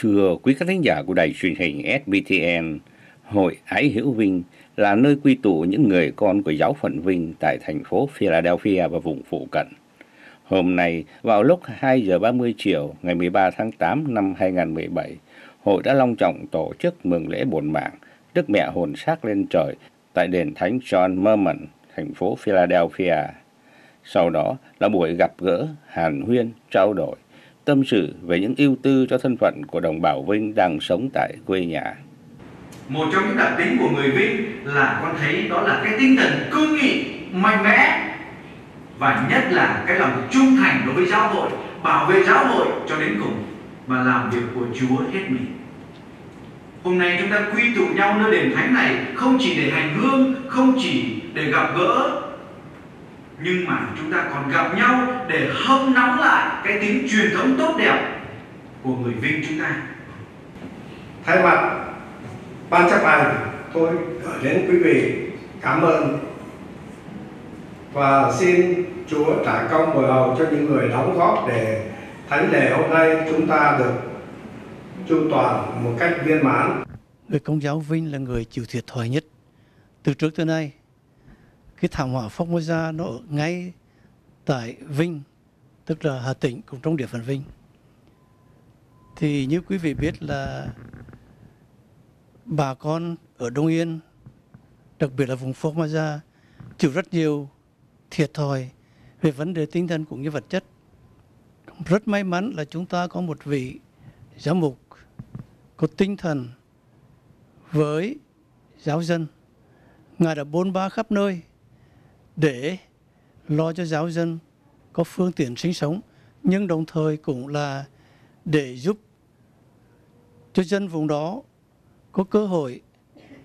Thưa quý khán thính giả của đài truyền hình SBTN, Hội Ái Hữu Vinh là nơi quy tụ những người con của giáo phận Vinh tại thành phố Philadelphia và vùng phụ cận. Hôm nay, vào lúc 2 giờ 30 chiều ngày 13 tháng 8 năm 2017, hội đã long trọng tổ chức mừng lễ bổn mạng Đức Mẹ Hồn xác lên trời tại đền Thánh John Merman, thành phố Philadelphia. Sau đó là buổi gặp gỡ, hàn huyên, trao đổi, tâm sự về những ưu tư cho thân phận của đồng bào Vinh đang sống tại quê nhà. Một trong những đặc tính của người Vinh là con thấy đó là cái tinh thần cương nghị, mạnh mẽ và nhất là cái lòng trung thành đối với giáo hội, bảo vệ giáo hội cho đến cùng và làm việc của Chúa hết mình. Hôm nay chúng ta quy tụ nhau nơi đền thánh này không chỉ để hành hương, không chỉ để gặp gỡ nhưng mà chúng ta còn gặp nhau để hâm nóng lại cái tính truyền thống tốt đẹp của người Vinh chúng ta. Thay mặt ban chấp hành, tôi gửi đến quý vị cảm ơn và xin Chúa trả công bồi hầu cho những người đóng góp để thánh lễ hôm nay chúng ta được chu toàn một cách viên mãn. Người công giáo Vinh là người chịu thiệt thòi nhất. Từ trước tới nay, cái thảm họa Formosa nó ở ngay tại Vinh, tức là Hà Tĩnh cũng trong địa phận Vinh. Thì như quý vị biết là bà con ở Đông Yên, đặc biệt là vùng Formosa, chịu rất nhiều thiệt thòi về vấn đề tinh thần cũng như vật chất. Rất may mắn là chúng ta có một vị giám mục có tinh thần với giáo dân. Ngài đã bôn ba khắp nơi để lo cho giáo dân có phương tiện sinh sống, nhưng đồng thời cũng là để giúp cho dân vùng đó có cơ hội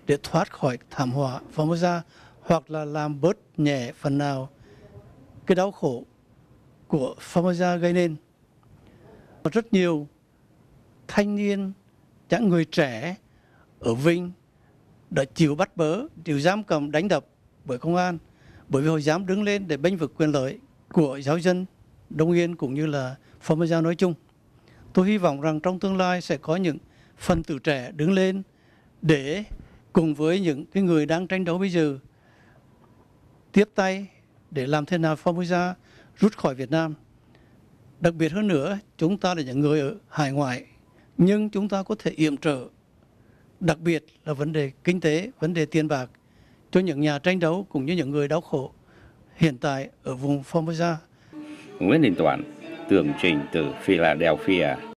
để thoát khỏi thảm họa Formosa hoặc là làm bớt nhẹ phần nào cái đau khổ của Formosa gây nên. Rất nhiều thanh niên, những người trẻ ở Vinh đã chịu bắt bớ, chịu giam cầm đánh đập bởi công an bởi vì họ dám đứng lên để bênh vực quyền lợi của giáo dân Đông Yên cũng như là Formosa nói chung. Tôi hy vọng rằng trong tương lai sẽ có những phần tử trẻ đứng lên để cùng với những cái người đang tranh đấu bây giờ tiếp tay để làm thế nào Formosa rút khỏi Việt Nam. Đặc biệt hơn nữa, chúng ta là những người ở hải ngoại, nhưng chúng ta có thể yểm trợ, đặc biệt là vấn đề kinh tế, vấn đề tiền bạc cho những nhà tranh đấu cũng như những người đau khổ hiện tại ở vùng Formosa. Nguyễn Đình Toản, tường trình từ Philadelphia.